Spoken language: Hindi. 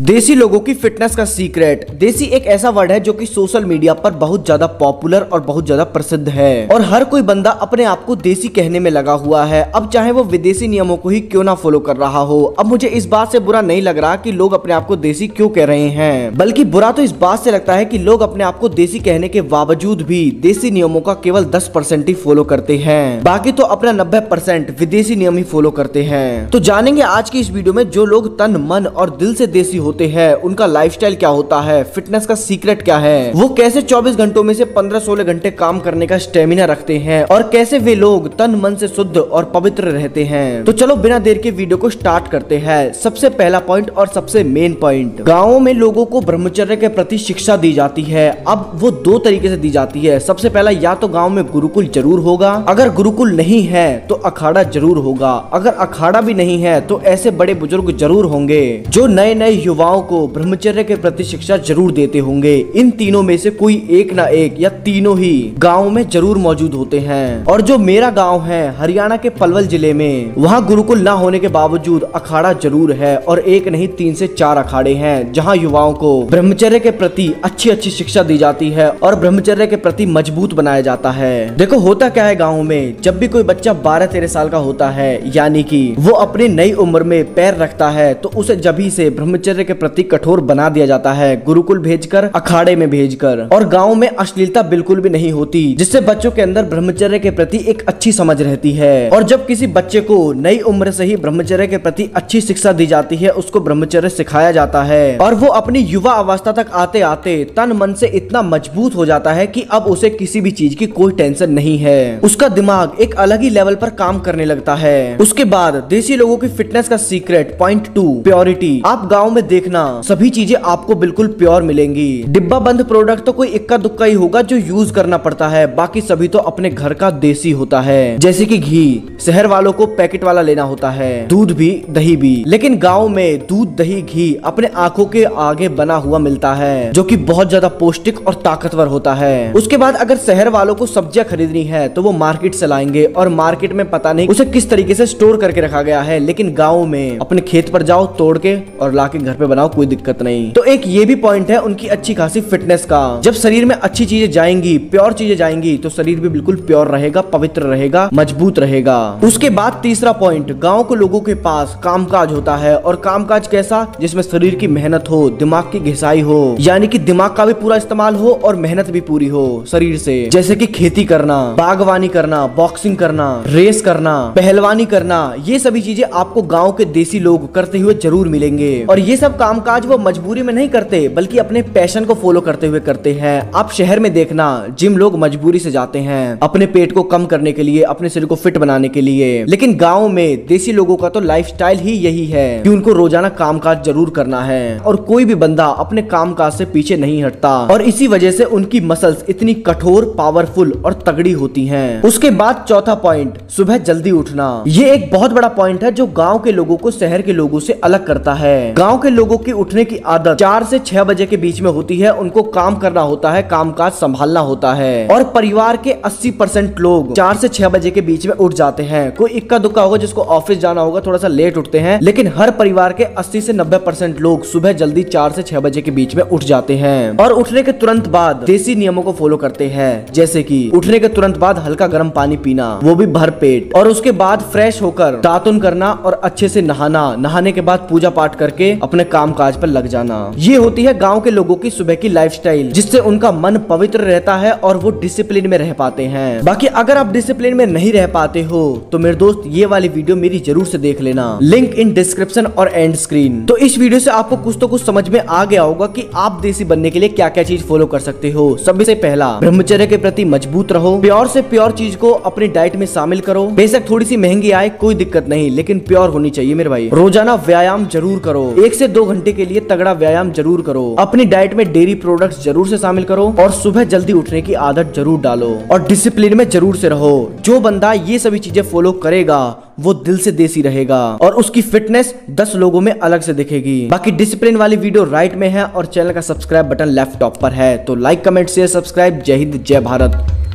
देसी लोगों की फिटनेस का सीक्रेट देसी एक ऐसा वर्ड है जो कि सोशल मीडिया पर बहुत ज़्यादा पॉपुलर और बहुत ज़्यादा प्रसिद्ध है। और हर कोई बंदा अपने आप को देसी कहने में लगा हुआ है। अब चाहे वो विदेशी नियमों को ही क्यों ना फॉलो कर रहा हो। अब मुझे इस बात से बुरा नहीं लग रहा कि लोग अपने आप को देसी क्यों कह रहे हैं। बल्कि बुरा तो इस बात से लगता है कि लोग अपने आप को देसी कहने के बावजूद भी देसी नियमों का केवल दस परसेंट ही फॉलो करते हैं। बाकी तो अपना नब्बे परसेंट विदेशी नियम ही फॉलो करते हैं। तो जानेंगे आज की इस वीडियो में जो लोग तन, मन और दिल से देसी होते हैं, उनका लाइफस्टाइल क्या होता है फिटनेस का सीक्रेट क्या है, वो कैसे 24 घंटों में से 15-16 घंटे काम करने का स्टेमिना रखते हैं और कैसे वे लोग तन, मन से शुद्ध और पवित्र रहते हैं। तो चलो बिना देर के वीडियो को स्टार्ट करते हैं। सबसे पहला पॉइंट और सबसे मेन पॉइंट गाँव में लोगों को ब्रह्मचर्य के प्रति शिक्षा दी जाती है। अब वो दो तरीके से दी जाती है। सबसे पहला, या तो गाँव में गुरुकुल ज़रूर होगा, अगर गुरुकुल नहीं है तो अखाड़ा ज़रूर होगा। अगर अखाड़ा भी नहीं है तो ऐसे बड़े बुज़ुर्ग ज़रूर होंगे, जो नए नए युवाओं को ब्रह्मचर्य के प्रति शिक्षा ज़रूर देते होंगे। इन तीनों में से कोई एक ना एक या तीनों ही गाँव में ज़रूर मौजूद होते हैं। और जो मेरा गाँव है, हरियाणा के पलवल ज़िले में, वहाँ गुरुकुल ना होने के बावजूद अखाड़ा ज़रूर है और एक नहीं, तीन से चार अखाड़े हैं, जहाँ युवाओं को ब्रह्मचर्य के प्रति अच्छी अच्छी शिक्षा दी जाती है और ब्रह्मचर्य के प्रति मज़बूत बनाया जाता है। देखो, होता क्या है गाँव में? जब भी कोई बच्चा बारह तेरह साल का होता है, यानी कि वो अपनी नई उम्र में पैर रखता है तो उसे जभी से ब्रह्मचर्य के प्रति कठोर बना दिया जाता है, गुरुकुल भेजकर, अखाड़े में भेजकर। और गाँव में अश्लीलता बिल्कुल भी नहीं होती, जिससे बच्चों के अंदर ब्रह्मचर्य के प्रति एक अच्छी समझ रहती है। और जब किसी बच्चे को नई उम्र से ही ब्रह्मचर्य के प्रति अच्छी शिक्षा दी जाती है, उसको ब्रह्मचर्य सिखाया जाता है। और वो अपनी युवा अवस्था तक आते आते तन मन से इतना मज़बूत हो जाता है कि अब उसे किसी भी चीज़ की कोई टेंशन नहीं है। उसका दिमाग एक अलग ही लेवल पर काम करने लगता है। उसके बाद देसी लोगों की फिटनेस का सीक्रेट, पॉइंट टू, प्योरिटी। आप गाँव में देखना। सभी चीज़ें आपको बिल्कुल प्योर मिलेंगी। डिब्बा बंद प्रोडक्ट तो कोई इक्का दुक्का ही होगा जो यूज़ करना पड़ता है। बाकी सभी तो अपने घर का देसी होता है। जैसे की घी, शहर वालों को पैकेट वाला लेना होता है। दूध भी, दही भी। लेकिन गाँव में दूध, दही, घी अपने आँखों के आगे बना हुआ मिलता है, जो की बहुत ज़्यादा पौष्टिक और ताकतवर होता है। उसके बाद अगर शहर वालों को सब्ज़ियाँ खरीदनी है तो वो मार्केट से लाएँगे और मार्केट में पता नहीं उसे किस तरीके से स्टोर करके रखा गया है। लेकिन गाँव में अपने खेत पर जाओ, तोड़ के और लाके घर पे बनाओ, कोई दिक्कत नहीं। तो एक ये भी पॉइंट है उनकी अच्छी खासी फिटनेस का। जब शरीर में अच्छी चीज़ें जाएँगी, प्योर चीज़ें जाएँगी तो शरीर भी बिल्कुल प्योर रहेगा, पवित्र रहेगा, मज़बूत रहेगा। उसके बाद तीसरा पॉइंट गाँव के लोगों के पास कामकाज होता है। और कामकाज कैसा? जिसमें शरीर की मेहनत हो, दिमाग की घिसाई हो। यानी कि दिमाग का भी पूरा इस्तेमाल हो और मेहनत भी पूरी हो शरीर से। जैसे कि खेती करना, बागवानी करना बॉक्सिंग करना रेस करना, पहलवानी करना, ये सभी चीज़ें आपको गाँव के देसी लोग करते हुए ज़रूर मिलेंगे। और ये सब कामकाज वो मजबूरी में नहीं करते, बल्कि अपने पैशन को फॉलो करते हुए करते हैं। आप शहर में देखना जिम लोग मजबूरी से जाते हैं, अपने पेट को कम करने के लिए, अपने शरीर को फिट बनाने के लिए। लेकिन गाँव में देसी लोगों का तो लाइफ ही यही है कि उनको रोज़ाना कामकाज ज़रूर करना है। और कोई भी बंदा अपने कामकाज से पीछे नहीं हटता। और इसी वजह से उनकी मसल्स इतनी कठोर पावरफुल और तगड़ी होती हैं। उसके बाद चौथा पॉइंट सुबह जल्दी उठना। ये एक बहुत बड़ा पॉइंट है जो गाँव के लोगों को, शहर के लोगों से अलग करता है। गाँव के लोगों की उठने की आदत चार से छह बजे के बीच में होती है। उनको काम करना होता है, कामकाज संभालना होता है। और परिवार के 80 परसेंट लोग चार से छह बजे के बीच में उठ जाते हैं। कोई इक्का दुक्का होगा जिसको ऑफ़िस जाना होगा, थोड़ा सा लेट उठते हैं। लेकिन हर परिवार के 80 से 90 परसेंट लोग सुबह जल्दी चार से छह बजे के बीच में उठ जाते हैं। और उठने के तुरंत बाद देसी नियमों को फॉलो करते हैं। जैसे की उठने के तुरंत बाद हल्का गर्म पानी पीना, वो भी भर पेट। और उसके बाद फ्रेश होकर दातुन करना और अच्छे से नहाना। नहाने के बाद पूजा पाठ करके अपने काम काज पर लग जाना। ये होती है गाँव के लोगों की सुबह की लाइफस्टाइल जिससे उनका मन पवित्र रहता है और वो डिसिप्लिन में रह पाते हैं। बाकी अगर आप डिसिप्लिन में नहीं रह पाते हो तो मेरे दोस्त, ये वाली वीडियो मेरी ज़रूर से देख लेना। लिंक इन डिस्क्रिप्शन और एंड स्क्रीन तो इस वीडियो से आपको कुछ तो कुछ समझ में आ गया होगा कि आप देसी बनने के लिए क्या क्या चीज़ फॉलो कर सकते हो। सबसे पहला, ब्रह्मचर्य के प्रति मज़बूत रहो। प्योर से प्योर चीज़ को अपनी डाइट में शामिल करो। बेशक थोड़ी सी महँगी आए, कोई दिक्कत नहीं, लेकिन प्योर होनी चाहिए मेरे भाई। रोज़ाना व्यायाम ज़रूर करो। एक से दो घंटे के लिए तगड़ा व्यायाम ज़रूर करो। अपनी डाइट में डेयरी प्रोडक्ट्स ज़रूर से शामिल करो और सुबह जल्दी उठने की आदत ज़रूर डालो। और डिसिप्लिन में ज़रूर से रहो। जो बंदा ये सभी चीज़ें फॉलो करेगा, वो दिल से देसी रहेगा और उसकी फिटनेस 10 लोगों में अलग से दिखेगी। बाकी डिसिप्लिन वाली वीडियो राइट में है और चैनल का सब्सक्राइब बटन लेफ़्ट टॉप पर है। तो लाइक कमेंट शेयर सब्सक्राइब जय हिंद, जय भारत।